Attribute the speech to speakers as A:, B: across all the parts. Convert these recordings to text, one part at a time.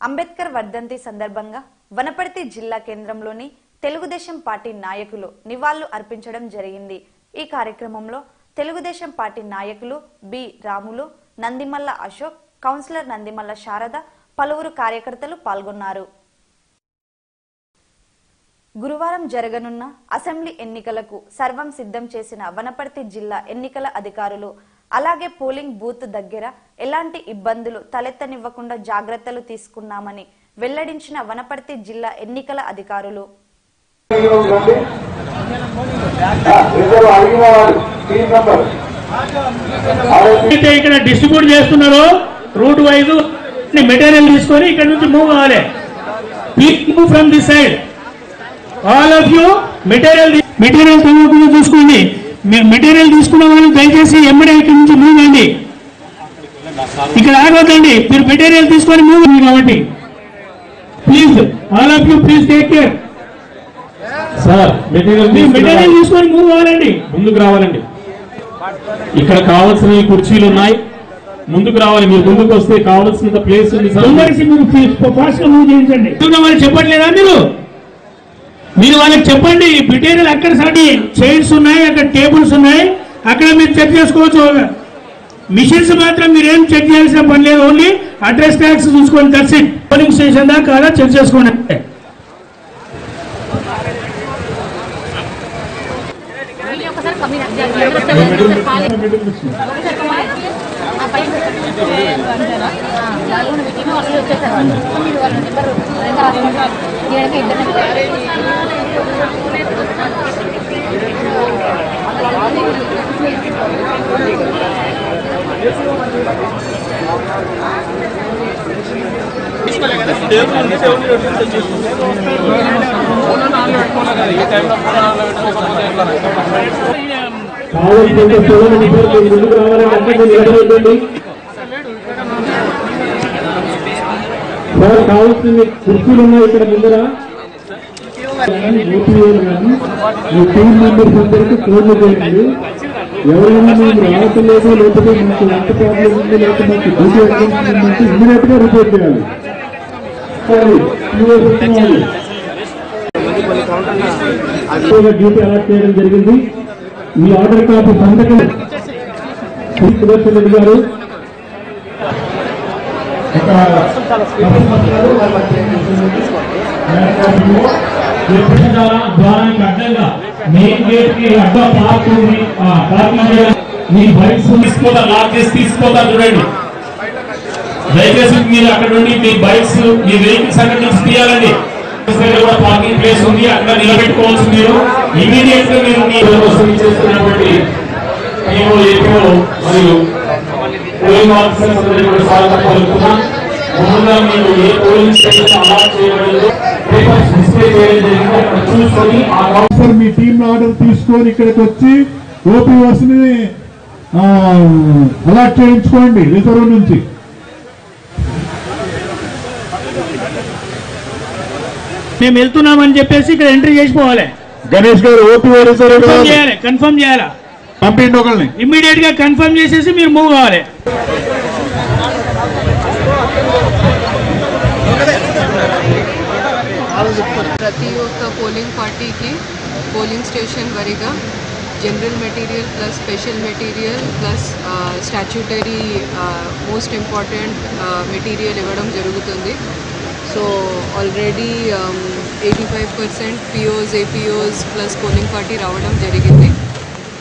A: అంబేద్కర్ వర్ధంతి సందర్భంగా వనపర్తి జిల్లా కేంద్రంలోని తెలుగుదేశం పార్టీ నాయకులు నివాళులు అర్పించడం జరిగింది. ఈ కార్యక్రమంలో తెలుగుదేశం పార్టీ నాయకులు బి రాములు నందిమల్ల అశోక్ కౌన్సిలర్ నందిమల్ల శారద పలువురు కార్యకర్తలు పాల్గొన్నారు. గురువారం జరగనున్న అసెంబ్లీ ఎన్నికలకు సర్వం సిద్ధం చేసిన వనపర్తి జిల్లా ఎన్నికల అధికారులు అలాగే పోలింగ్ బూత్ దగ్గర ఎలాంటి ఇబ్బందులు తలెత్తనివ్వకుండా జాగ్రత్తలు తీసుకున్నామని వెల్లడించిన వనపర్తి జిల్లా ఎన్నికల అధికారులు.
B: ఇక్కడ డిస్ట్రిబ్యూట్ చేస్తున్నారో రూట్ వైజ్ మెటీరియల్ తీసుకొని ఇక్కడ నుంచి మూవ్ కావాలి. Move from this side all of you material material తగ్గకుండా చూసుకోండి మెటీరియల్ తీసుకున్న వాళ్ళు దయచేసి ఎమ్మడే ఇక్కడ నుంచి మూవ్ అండి ఇక్కడ ఆగొద్దండి మీరు మెటీరియల్ తీసుకొని మూవ్ కాబట్టి. Please all of you please take care
C: sir material
B: మీరు మెటీరియల్. తీసుకొని మూవ్ కావాలండి
C: ముందుకు రావాలండి. ఇక్కడ కావాల్సిన కుర్చీలు ఉన్నాయి. ముందుకు రావాలి. మీరు ముందుకు వస్తే కావాల్సినంత ప్లేస్ ఉంది సార్
B: తొందరసి మీరు ఫాస్ట్గా మూవ్ చేయించండి. చెప్పట్లేదా మీరు? మీరు వాళ్ళకి చెప్పండి మెటీరియల్ అక్కడ సాటి చైర్స్ ఉన్నాయి అక్కడ టేబుల్స్ ఉన్నాయి అక్కడ మీరు చెక్ చేసుకోవచ్చు మిషన్స్ మాత్రం మీరేం చెక్ చేయాల్సిన పని లేదు ఓన్లీ అడ్రస్ ట్యాక్స్ చూసుకోండి దర్శి పోలింగ్ స్టేషన్ దాకా అలా చెక్ చేసుకోండి
D: ఒకసారి కమ్మిన ఒకసారి
C: ముందుకు రావాలని అక్కడ నిలబడండి సార్ కావాల్సిన కుర్చీలు ఉన్నాయి ఇక్కడ ముందర. ఓపీఏలు టీం మెంబర్స్ అందరికీ ఫోన్లు చేయండి. ఎవరైనా మేము రావట్లేదు లేకపోతే మాకు ఎంత ప్రాబ్లం ఉంది లేకపోతే మాకు డ్యూటీ అడ్మిషన్ ఉందంటే ఇమీడియట్గా రిపోర్ట్ చేయాలి. డ్యూటీ అలాట్ చేయడం జరిగింది. మీ ఆర్డర్ కాపీ సంతకం. శ్రీ సుదర్శన్ రెడ్డి గారు ద్వారానికి అడ్డంగా మెయిన్ గేట్కి పార్క్ ఉంది మీ బైక్స్ తీసుకోదా లాక్ చేసి తీసుకోదా చూడండి దయచేసి మీరు అక్కడ నుండి మీ బైక్స్ మీ వెహికల్స్ అక్కడ నుంచి తీయాలండి. కూడా పార్కింగ్ ప్లేస్ ఉంది అక్కడ నిలబెట్టుకోవచ్చు మీరు. ఇమీడియట్గా మీరు మీ వసూలు చేస్తున్నటువంటి మరియు పోలింగ్ అందరికీ కూడా స్వాగతం పలుకుతున్నాం ముందుగా మీరు ఏ పోలింగ్ స్టేషన్ అలాట్ చేయబడిందో పేపర్స్ డిస్ప్లే చేయడం జరిగింది అక్కడ చూసుకొని ఆ
E: ఆఫీసర్ మీ టీం ఆర్డర్ తీసుకొని ఇక్కడికి వచ్చి ఓపీవర్స్ని ఆ, అలాట్ చేయించుకోండి రిజర్వ్ నుంచి.
B: మేము వెళ్తున్నామని చెప్పేసి ఇక్కడ ఎంట్రీ చేసిపోవాలి.
E: గణేష్ గారు ఓపీఓ రిజర్వ్
B: కన్ఫర్మ్ చేయాలా?
E: పంపిండి ఒకరిని
B: ఇమ్మీడియట్గా కన్ఫర్మ్ చేసేసి మీరు మూవ్ కావాలి.
F: ప్రతి ఒక్క పోలింగ్ పార్టీకి polling station వరిగా general material plus special material plus statutory most important material ఇవ్వడం జరుగుతుంది. So already eighty five percent POs APOs plus polling party రావడం జరిగింది.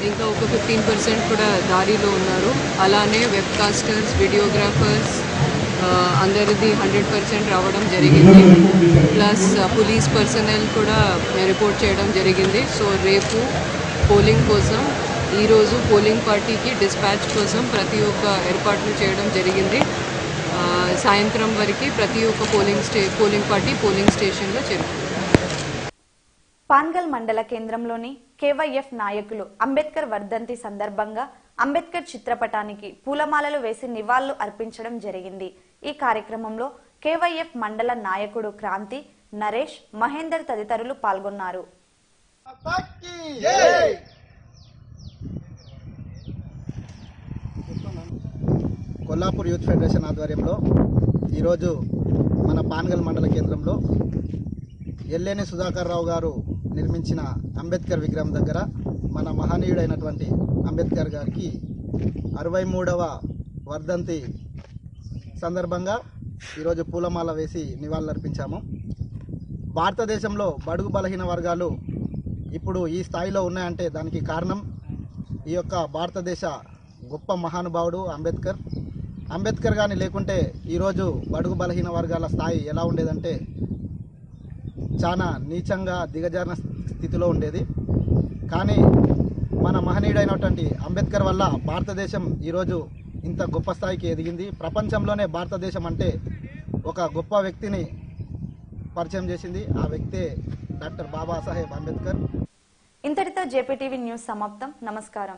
F: ఇంకా ఒక ఫిఫ్టీన్ పర్సెంట్ కూడా దారిలో ఉన్నారు. అలానే వెబ్కాస్టర్స్ వీడియోగ్రాఫర్స్ అందరిది హండ్రెడ్ పర్సెంట్ రావడం జరిగింది. ప్లస్ పోలీస్ పర్సనల్ కూడా రిపోర్ట్ చేయడం జరిగింది. సో రేపు పోలింగ్ కోసం ఈరోజు పోలింగ్ పార్టీకి డిస్పాచ్ కోసం ప్రతి ఒక్క ఏర్పాట్లు చేయడం జరిగింది. సాయంత్రం వరకు ప్రతి ఒక్క polling stay polling party polling స్టేషన్లో చేరుకుంది.
A: పాన్గల్ మండల కేంద్రంలోని కేవైఎఫ్ నాయకులు అంబేద్కర్ వర్ధంతి సందర్భంగా అంబేద్కర్ చిత్రపటానికి పూలమాలలు వేసి నివాళులు అర్పించడం జరిగింది. ఈ కార్యక్రమంలో కేవైఎఫ్ మండల నాయకుడు క్రాంతి నరేష్ మహేందర్ తదితరులు పాల్గొన్నారు.
G: కొల్లాపూర్ యూత్ ఫెడరేషన్ ఆధ్వర్యంలో ఈరోజు మన మన పాన్గల్ మండల కేంద్రంలో ఎల్లేని సుధాకర్ రావు గారు నిర్మించిన అంబేద్కర్ విగ్రహం దగ్గర మన మహనీయుడైనటువంటి అంబేద్కర్ గారికి అరవై మూడవ వర్ధంతి సందర్భంగా ఈరోజు పూలమాల వేసి నివాళులర్పించాము. భారతదేశంలో బడుగు బలహీన వర్గాలు ఇప్పుడు ఈ స్థాయిలో ఉన్నాయంటే దానికి కారణం ఈ యొక్క భారతదేశ గొప్ప మహానుభావుడు అంబేద్కర్. అంబేద్కర్ కానీ లేకుంటే ఈరోజు బడుగు బలహీన వర్గాల స్థాయి ఎలా ఉండేదంటే చాలా నీచంగా దిగజారిన స్థితిలో ఉండేది. కానీ మన మహనీయుడైనటువంటి అంబేద్కర్ వల్ల భారతదేశం ఈరోజు ఇంత గొప్ప స్థాయికి ఎదిగింది. ప్రపంచంలోనే భారతదేశం అంటే ఒక గొప్ప వ్యక్తిని పరిచయం చేసింది. ఆ వ్యక్తే డాక్టర్ బాబాసాహెబ్ అంబేద్కర్.
A: ఇంతటితో జేపీటీవీ న్యూస్ సమాప్తం. నమస్కారం.